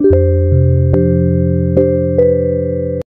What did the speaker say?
you